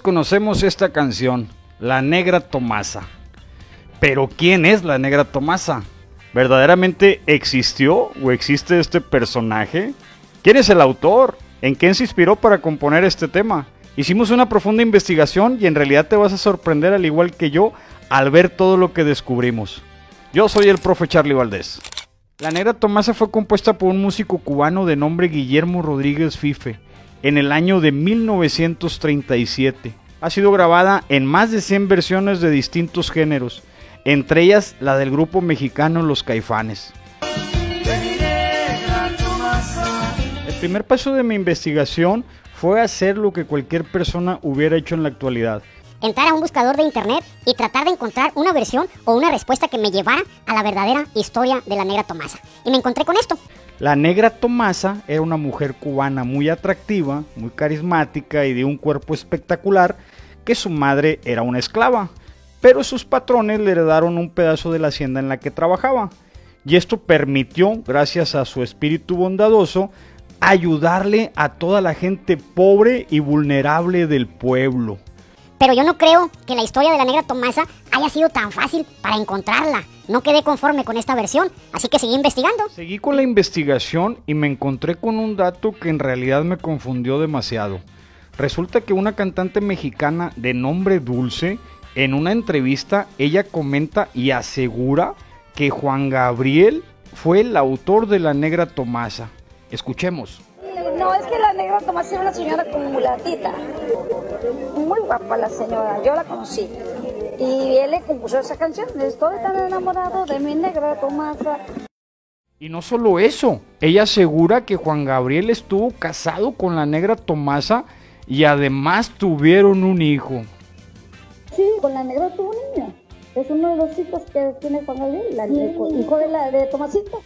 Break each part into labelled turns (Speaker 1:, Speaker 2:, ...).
Speaker 1: Conocemos esta canción, La Negra Tomasa. Pero ¿quién es la Negra Tomasa? ¿Verdaderamente existió o existe este personaje? ¿Quién es el autor? ¿En quién se inspiró para componer este tema? Hicimos una profunda investigación y en realidad te vas a sorprender al igual que yo al ver todo lo que descubrimos. Yo soy el profe Charlie Valdés. La Negra Tomasa fue compuesta por un músico cubano de nombre Guillermo Rodríguez Fife en el año de 1937. Ha sido grabada en más de 100 versiones de distintos géneros, entre ellas la del grupo mexicano Los Caifanes. El primer paso de mi investigación fue hacer lo que cualquier persona hubiera hecho en la actualidad.
Speaker 2: Entrar a un buscador de internet y tratar de encontrar una versión o una respuesta que me llevara a la verdadera historia de la negra Tomasa. Y me encontré con esto.
Speaker 1: La negra Tomasa era una mujer cubana muy atractiva, muy carismática y de un cuerpo espectacular, que su madre era una esclava, pero sus patrones le heredaron un pedazo de la hacienda en la que trabajaba. Y esto permitió, gracias a su espíritu bondadoso, ayudarle a toda la gente pobre y vulnerable del pueblo.
Speaker 2: Pero yo no creo que la historia de la negra Tomasa haya sido tan fácil para encontrarla. No quedé conforme con esta versión, así que seguí investigando.
Speaker 1: Seguí con la investigación y me encontré con un dato que en realidad me confundió demasiado. Resulta que una cantante mexicana de nombre Dulce, en una entrevista, ella comenta y asegura que Juan Gabriel fue el autor de la negra Tomasa. Escuchemos.
Speaker 3: No, es que la era una señora como mulatita. Muy guapa la señora, yo la conocí. Y él le compuso esa canción, Estoy tan enamorado de mi negra Tomasa.
Speaker 1: Y no solo eso, ella asegura que Juan Gabriel estuvo casado con la negra Tomasa y además tuvieron un hijo.
Speaker 3: Sí, con la negra tuvo un niño. Es uno de los hijos que tiene Juan Gabriel, la, hijo de, la, de Tomasito.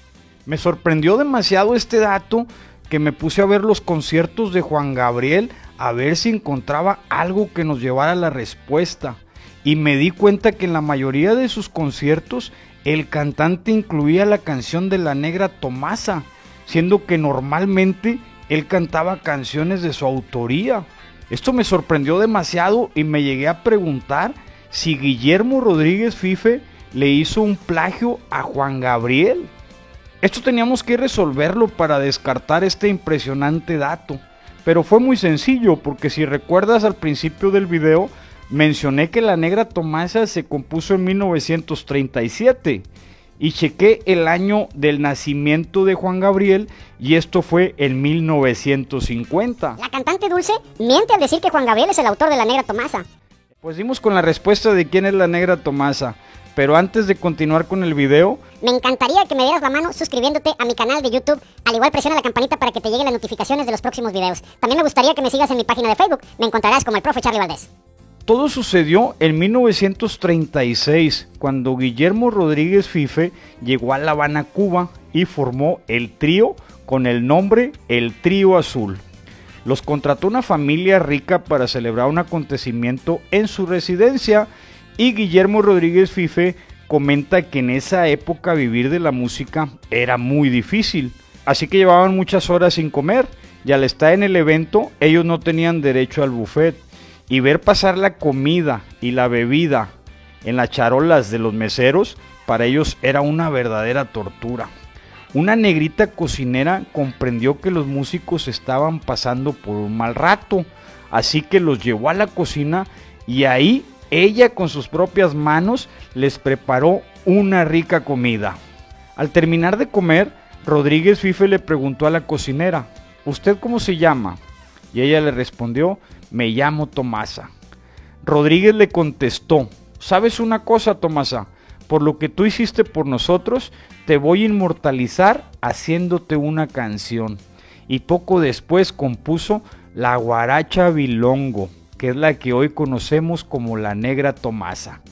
Speaker 1: Me sorprendió demasiado este dato que me puse a ver los conciertos de Juan Gabriel a ver si encontraba algo que nos llevara a la respuesta. Y me di cuenta que en la mayoría de sus conciertos el cantante incluía la canción de la negra Tomasa, siendo que normalmente él cantaba canciones de su autoría. Esto me sorprendió demasiado y me llegué a preguntar si Guillermo Rodríguez Fife le hizo un plagio a Juan Gabriel. Esto teníamos que resolverlo para descartar este impresionante dato. Pero fue muy sencillo porque si recuerdas al principio del video mencioné que la negra Tomasa se compuso en 1937 y chequé el año del nacimiento de Juan Gabriel y esto fue en 1950.
Speaker 2: La cantante Dulce miente al decir que Juan Gabriel es el autor de La Negra Tomasa.
Speaker 1: Pues dimos con la respuesta de quién es la Negra Tomasa. Pero antes de continuar con el video,
Speaker 2: me encantaría que me dieras la mano suscribiéndote a mi canal de YouTube. Al igual presiona la campanita para que te lleguen las notificaciones de los próximos videos. También me gustaría que me sigas en mi página de Facebook. Me encontrarás como el profe Charlie Valdés.
Speaker 1: Todo sucedió en 1936, cuando Guillermo Rodríguez Fife llegó a La Habana, Cuba, y formó el trío con el nombre El Trío Azul. Los contrató una familia rica para celebrar un acontecimiento en su residencia y Guillermo Rodríguez Fife comenta que en esa época vivir de la música era muy difícil, así que llevaban muchas horas sin comer y al estar en el evento ellos no tenían derecho al buffet y ver pasar la comida y la bebida en las charolas de los meseros para ellos era una verdadera tortura. Una negrita cocinera comprendió que los músicos estaban pasando por un mal rato, así que los llevó a la cocina y ahí ella con sus propias manos les preparó una rica comida. Al terminar de comer, Rodríguez Fife le preguntó a la cocinera, ¿usted cómo se llama? Y ella le respondió, me llamo Tomasa. Rodríguez le contestó, ¿sabes una cosa, Tomasa? Por lo que tú hiciste por nosotros, te voy a inmortalizar haciéndote una canción. Y poco después compuso La Guaracha Bilongo que es la que hoy conocemos como la Negra Tomasa.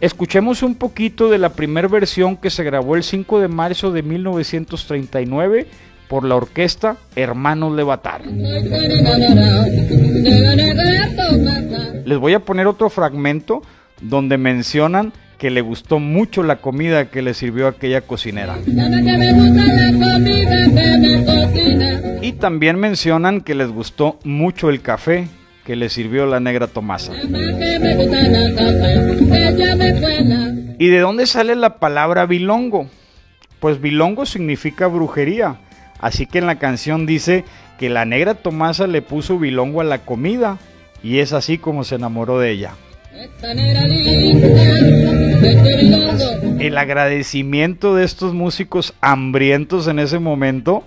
Speaker 1: Escuchemos un poquito de la primera versión que se grabó el 5 de marzo de 1939 por la orquesta Hermanos Levatar. Les voy a poner otro fragmento donde mencionan que le gustó mucho la comida que le sirvió aquella cocinera. Y también mencionan que les gustó mucho el café que le sirvió la negra Tomasa. ¿Y de dónde sale la palabra bilongo? Pues bilongo significa brujería. Así que en la canción dice que la negra Tomasa le puso bilongo a la comida y es así como se enamoró de ella. El agradecimiento de estos músicos hambrientos en ese momento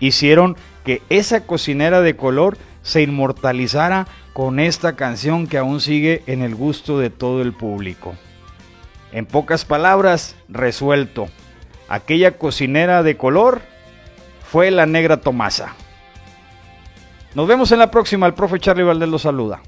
Speaker 1: hicieron que esa cocinera de color se inmortalizara con esta canción que aún sigue en el gusto de todo el público. En pocas palabras, resuelto. Aquella cocinera de color fue la negra Tomasa. Nos vemos en la próxima. El profe Charlie Valdés lo saluda.